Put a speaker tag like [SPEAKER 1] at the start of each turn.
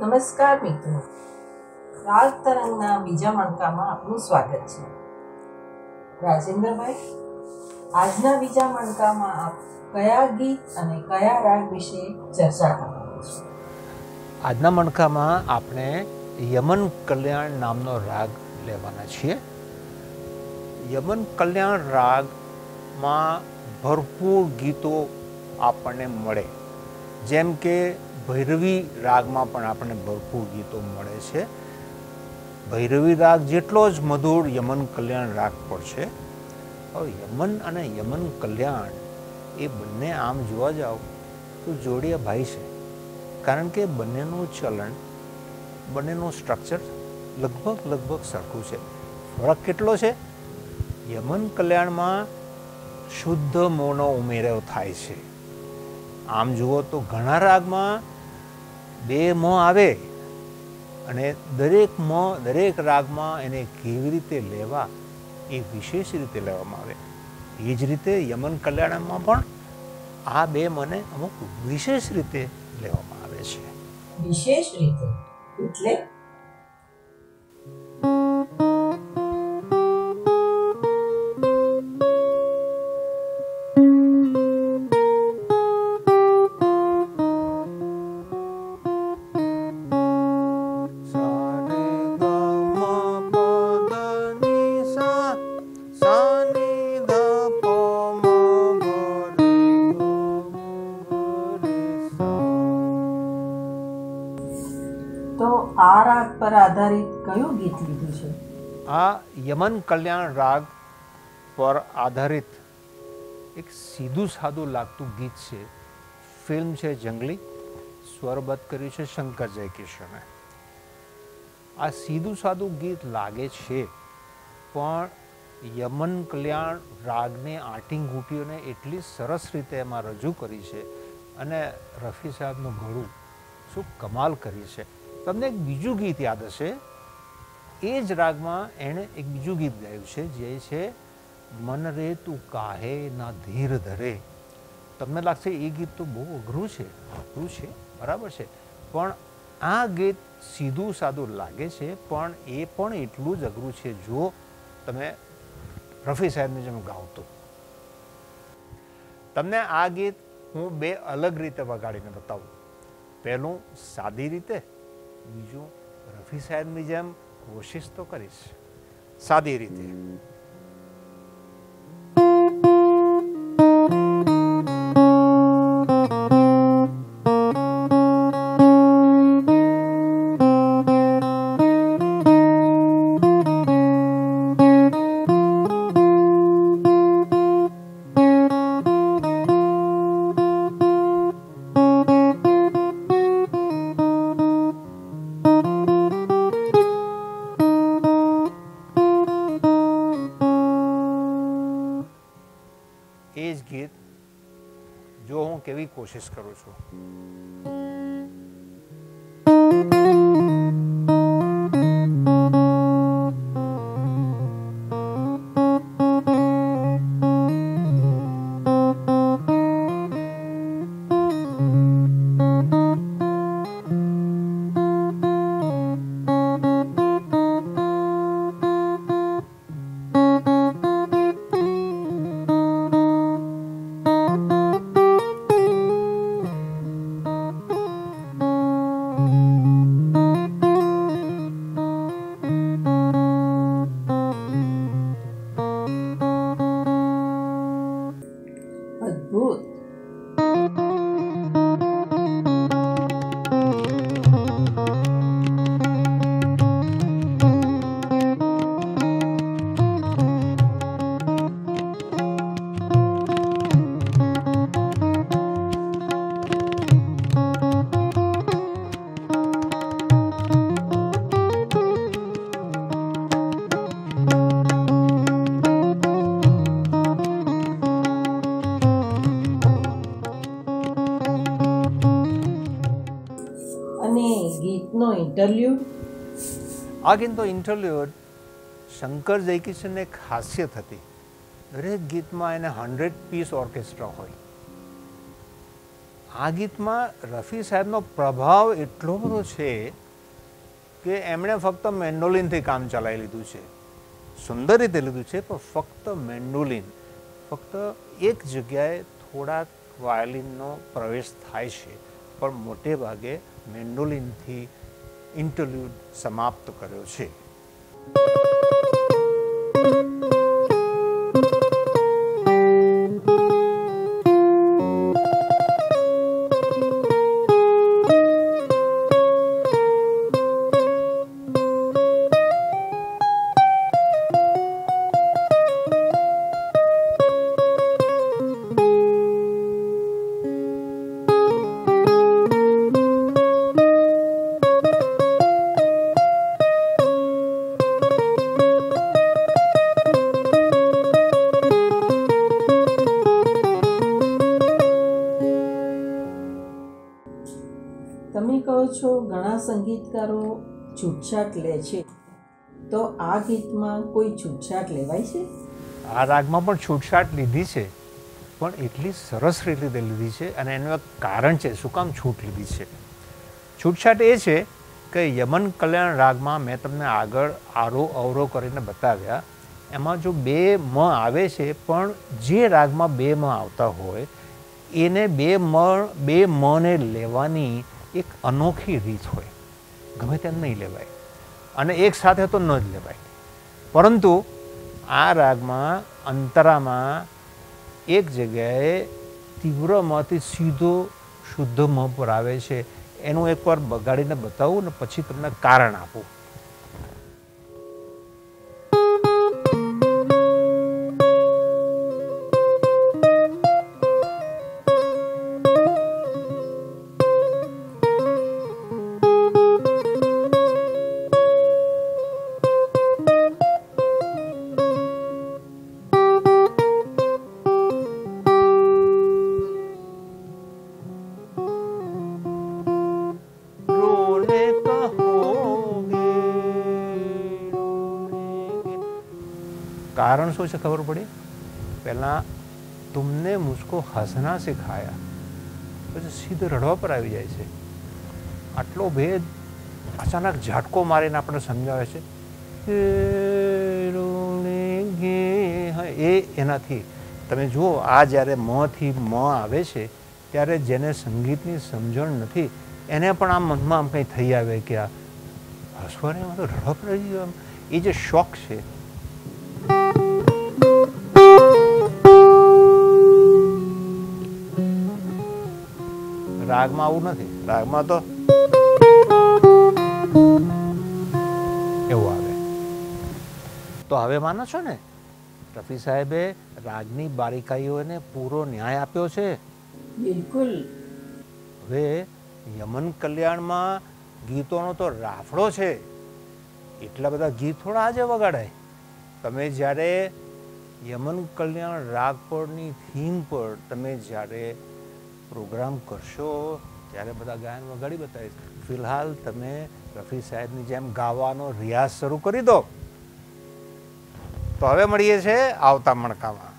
[SPEAKER 1] નમસ્કાર મિત્રો. રાગ તરંગના બીજા મણકામાં આપનું સ્વાગત છે. રાજેન્દ્રભાઈ, આજના બીજા મણકામાં આપ કયા ગીત અને કયા રાગ વિશે ચર્ચા કરવાનો છો?
[SPEAKER 2] આજના મણકામાં આપણે યમન કલ્યાણ નામનો રાગ લેવાના છીએ. યમન કલ્યાણ રાગમાં ભરપૂર ગીતો આપણને મળે. જેમ કે ભૈરવી રાગમાં પણ આપણને ભરપૂર ગીતો મળે છે. ભૈરવી રાગ જેટલો જ મધુર યમન કલ્યાણ રાગ પણ છે. હવે યમન અને યમન કલ્યાણ એ બંને આમ જોવા જાઓ તો જોડિયા ભાઈ છે. કારણ કે બંનેનું ચલણ, બંનેનું સ્ટ્રક્ચર લગભગ લગભગ સરખું છે. ફરક કેટલો છે? યમન કલ્યાણમાં શુદ્ધ મોનો ઉમેરો થાય છે. આમ જુઓ તો ઘણા રાગમાં બે મો આવે અને દરેક મ, દરેક રાગમાં એને કેવી રીતે લેવા એ વિશેષ રીતે લેવામાં આવે. એ જ રીતે યમન કલ્યાણમાં પણ આ બે મને અમુક વિશેષ રીતે લેવામાં આવે છે.
[SPEAKER 1] વિશેષ રીતે? એટલે પર આધારિત કયું ગીત લીધું છે?
[SPEAKER 2] આ યમન કલ્યાણ રાગ પર આધારિત એક સીધું સાદું લાગતું ગીત છે. ફિલ્મ છે જંગલી. સ્વરબદ્ધ કર્યું છે શંકર જયકિશને. આ સીધું સાદું ગીત લાગે છે, પણ યમન કલ્યાણ રાગને આંટી ઘૂંટીઓને એટલી સરસ રીતે એમાં રજૂ કરી છે અને રફી સાહેબનું ઘડું શું કમાલ કરી છે. તમને એક બીજું ગીત યાદ હશે. એ જ રાગમાં એણે એક બીજું ગીત ગાયું છે, જે છે, મન રે તું કાહે ના ધીર ધરે. તમને લાગશે એ ગીત તો બહુ અઘરું છે અઘરું છે, બરાબર છે. પણ આ ગીત સીધું સાદું લાગે છે, પણ એ પણ એટલું જ અઘરું છે, જો તમે રફી સાહેબને જેમ ગાવતો તમને આ ગીત હું બે અલગ રીતે વગાડીને બતાવું. પહેલું સાદી રીતે બીજું રફી સાહેબની જેમ કોશિશ તો કરીશ. સાદી રીતે. કોશિશ કરું છું.
[SPEAKER 1] ઇન્ટરલ્યુડ
[SPEAKER 2] આ ઇન્ટરલ્યુડ શંકર જયકિશનને ખાસિયત હતી. દરેક ગીતમાં એને હંડ્રેડ પીસ ઓર્કેસ્ટ્રા હોય. આ ગીતમાં રફી સાહેબનો પ્રભાવ એટલો બધો છે કે એમણે ફક્ત મેન્ડોલિનથી કામ ચલાવી લીધું છે. સુંદર રીતે લીધું છે, પણ ફક્ત મેન્ડોલિન ફક્ત એક જગ્યાએ થોડાક વાયોલિનનો પ્રવેશ થાય છે, પણ મોટે ભાગે મેન્ડોલિનથી ઇન્ટરલ્યુડ સમાપ્ત કર્યો છે.
[SPEAKER 1] તમે કહો છો ઘણા સંગીતકારો છૂટછાટ લે છે, તો આ ગીતમાં કોઈ છૂટછાટ લેવાય છે?
[SPEAKER 2] આ રાગમાં પણ છૂટછાટ લીધી છે, પણ એટલી સરસ રીતે લીધી છે અને એનું એક કારણ છે, શું કામ છૂટ લીધી છે? છૂટછાટ એ છે કે યમન કલ્યાણ રાગમાં મેં તમને આગળ આરો અવરો કરીને બતાવ્યા, એમાં જો બે મ આવે છે, પણ જે રાગમાં બે મ આવતા હોય, એને બે મ, બે મને લેવાની એક અનોખી રીત હોય. ગમે તેમ નહીં લેવાય. અને એક સાથે તો ન જ લેવાય. પરંતુ આ રાગમાં, અંતરામાં એક જગ્યાએ તીવ્રમાંથી સીધો શુદ્ધ મ પર આવે છે. એનું એકવાર બગાડીને બતાવું ને પછી તમને કારણ આપું. કારણ શું છે ખબર પડી? પહેલાં તુમને મુસ્કો હસના સિખાયા પછી સીધો રડવા પર આવી જાય છે. આટલો ભેદ અચાનક ઝાટકો મારીને આપણને સમજાવે છે. એ એનાથી તમે જુઓ, આ જ્યારે મથી મ આવે છે, ત્યારે જેને સંગીતની સમજણ નથી, એને પણ આમ મનમાં આમ કંઈ થઈ આવે કે આ હસવાને તો રડવા પર એ જે શોખ છે રાગમાં આવું નથી. રાગમાં તો એવું આવે. તો હવે માનો છો ને રફી સાહેબે રાગની બારીકાઈઓને પૂરો ન્યાય આપ્યો છે.
[SPEAKER 1] બિલકુલ.
[SPEAKER 2] હવે યમન કલ્યાણમાં ગીતોનો તો રાફડો છે. એટલા બધા ગીત થોડા આજે વગાડાય. તમે જ્યારે યમન કલ્યાણ રાગ પરની થીમ પર તમે જ્યારે પ્રોગ્રામ કરશો, ત્યારે બધા ગાયન વગાડી બતાવીશ. ફિલહાલ તમે રફી સાહેબની જેમ ગાવાનો રિયાઝ શરૂ કરી દો. તો હવે મળીએ છીએ આવતા મણકામાં.